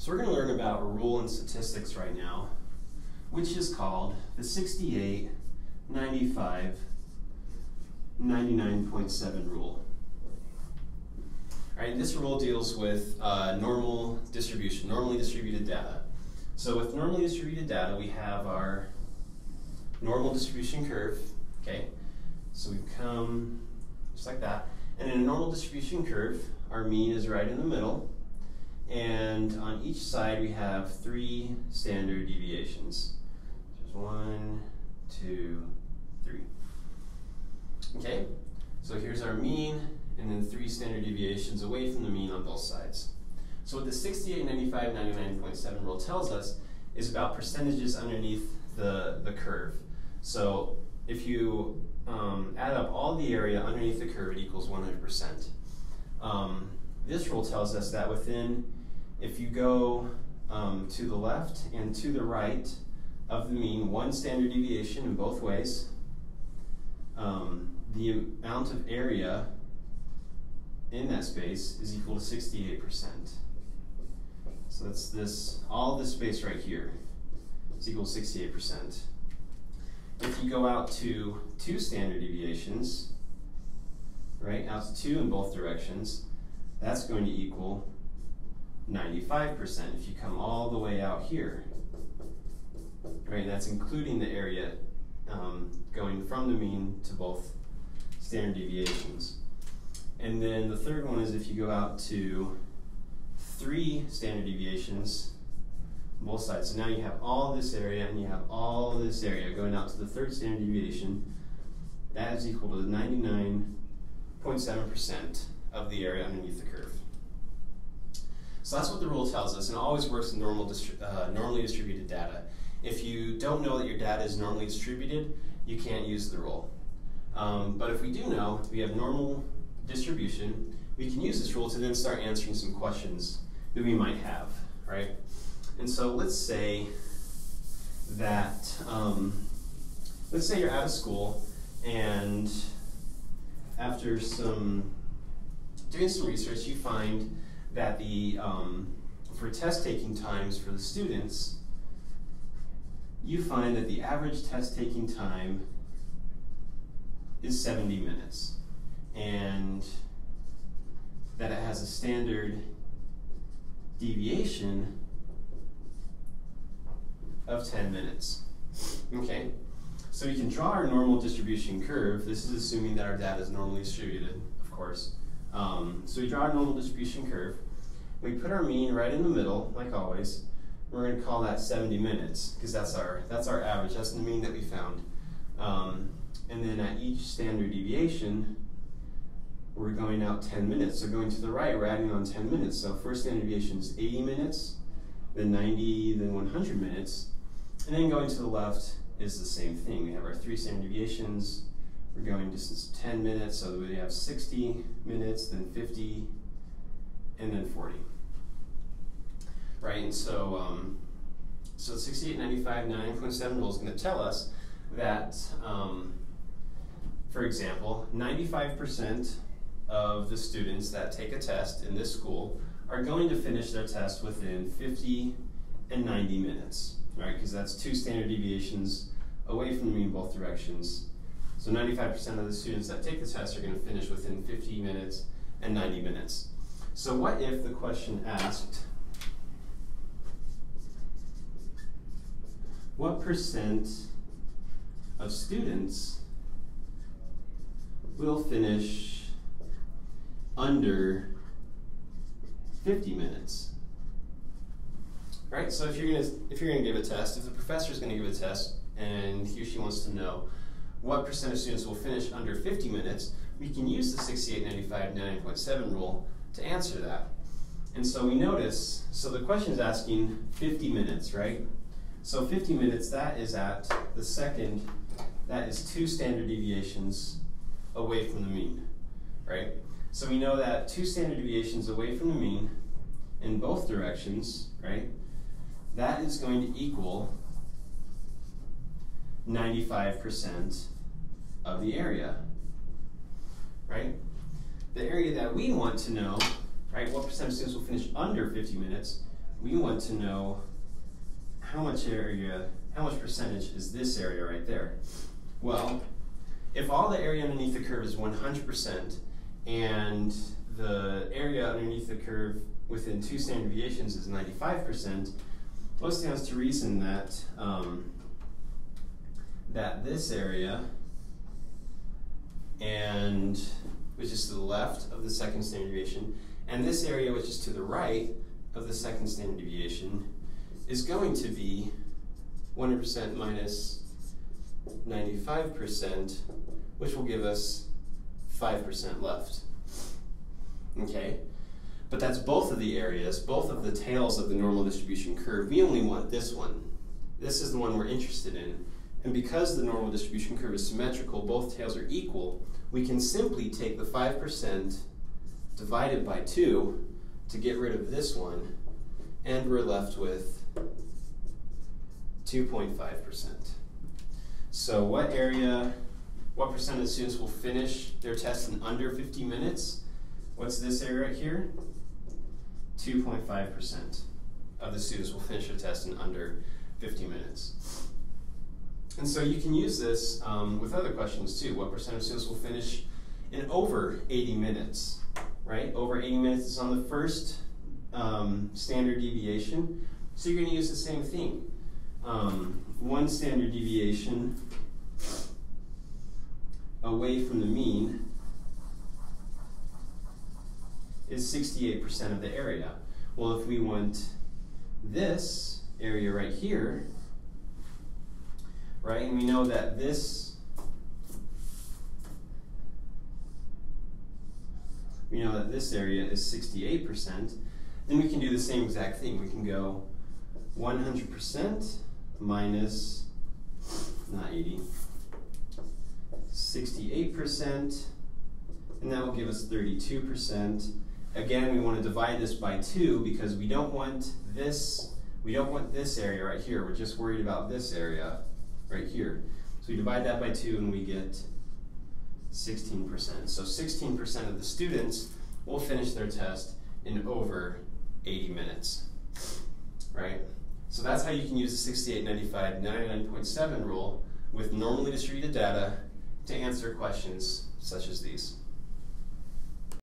So we're going to learn about a rule in statistics right now, which is called the 68, 95, 99.7 rule. All right, this rule deals with uh, normal distribution, normally distributed data. So with normally distributed data, we have our normal distribution curve, okay? So we come just like that. And in a normal distribution curve, our mean is right in the middle. And on each side, we have three standard deviations. There's one, two, three. Okay, so here's our mean, and then three standard deviations away from the mean on both sides. So what the 68, 95, 99.7 rule tells us is about percentages underneath the, the curve. So if you um, add up all the area underneath the curve, it equals 100%. Um, this rule tells us that within if you go um, to the left and to the right of the mean, one standard deviation in both ways, um, the amount of area in that space is equal to 68%. So that's this, all this space right here is equal to 68%. If you go out to two standard deviations, right, out to two in both directions, that's going to equal 95% if you come all the way out here. Right, that's including the area um, going from the mean to both standard deviations. And then the third one is if you go out to three standard deviations, both sides. So now you have all this area and you have all this area going out to the third standard deviation. That is equal to 99.7% of the area underneath the curve. So that's what the rule tells us, and it always works in normal distri uh, normally distributed data. If you don't know that your data is normally distributed, you can't use the rule. Um, but if we do know we have normal distribution, we can use this rule to then start answering some questions that we might have, right? And so let's say that, um, let's say you're out of school and after some, doing some research, you find that the um, for test taking times for the students, you find that the average test taking time is 70 minutes, and that it has a standard deviation of 10 minutes. Okay, so we can draw our normal distribution curve. This is assuming that our data is normally distributed, of course. Um, so we draw our normal distribution curve. We put our mean right in the middle, like always. We're going to call that 70 minutes because that's our that's our average. That's the mean that we found. Um, and then at each standard deviation, we're going out 10 minutes. So going to the right, we're adding on 10 minutes. So first standard deviation is 80 minutes, then 90, then 100 minutes. And then going to the left is the same thing. We have our three standard deviations, we're going distance 10 minutes, so we have 60 minutes, then 50, and then 40. Right, and so, um, so 6895 9.7 rule is going to tell us that, um, for example, 95% of the students that take a test in this school are going to finish their test within 50 and 90 minutes, right? Because that's two standard deviations away from the mean both directions so 95% of the students that take the test are going to finish within 50 minutes and 90 minutes. So what if the question asked, what percent of students will finish under 50 minutes? Right? So if you're going to if you're to give a test, if the professor is going to give a test and he or she wants to know what percent of students will finish under 50 minutes, we can use the 6895 99.7 rule to answer that. And so we notice, so the question is asking 50 minutes, right? So 50 minutes, that is at the second, that is two standard deviations away from the mean, right? So we know that two standard deviations away from the mean in both directions, right? That is going to equal 95% of the area, right? The area that we want to know, right, what percent of students will finish under 50 minutes, we want to know how much area, how much percentage is this area right there? Well, if all the area underneath the curve is 100% and the area underneath the curve within two standard deviations is 95%, well, it stands to reason that um, that this area and which is to the left of the second standard deviation, and this area which is to the right of the second standard deviation is going to be 100% minus 95%, which will give us 5% left. Okay? But that's both of the areas, both of the tails of the normal distribution curve. We only want this one. This is the one we're interested in. And because the normal distribution curve is symmetrical, both tails are equal, we can simply take the 5% divided by 2 to get rid of this one, and we're left with 2.5%. So what area, what percent of the students will finish their test in under 50 minutes? What's this area right here? 2.5% of the students will finish their test in under 50 minutes. And so you can use this um, with other questions too. What percent of students will finish in over 80 minutes, right? Over 80 minutes is on the first um, standard deviation. So you're going to use the same thing. Um, one standard deviation away from the mean is 68% of the area. Well, if we want this area right here, right, and we know that this, we know that this area is 68%, then we can do the same exact thing. We can go 100% minus, not 80, 68%, and that will give us 32%. Again, we want to divide this by 2 because we don't want this, we don't want this area right here. We're just worried about this area right here. So we divide that by 2 and we get 16%. So 16% of the students will finish their test in over 80 minutes, right? So that's how you can use the 68, 95, 99.7 rule with normally distributed data to answer questions such as these.